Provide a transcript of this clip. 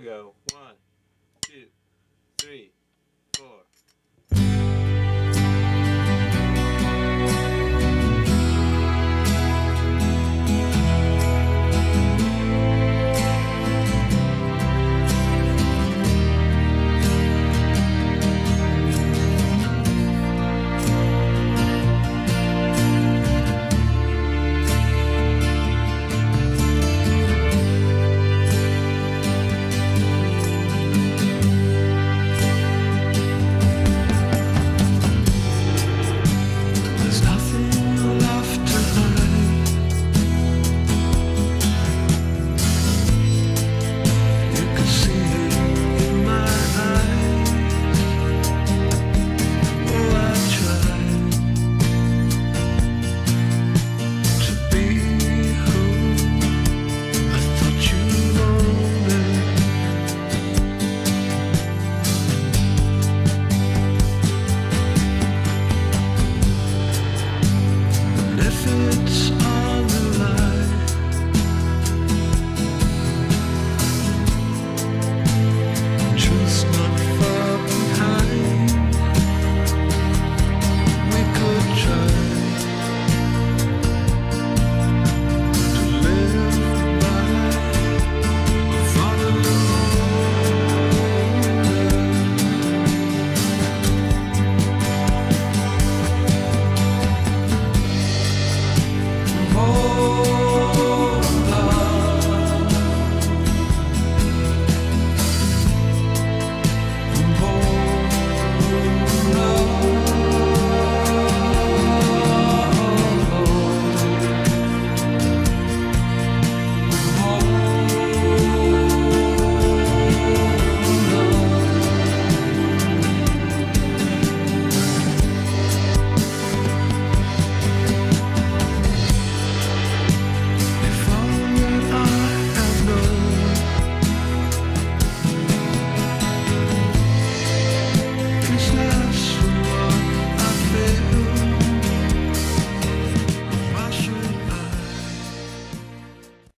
We go one, two, three, four. it's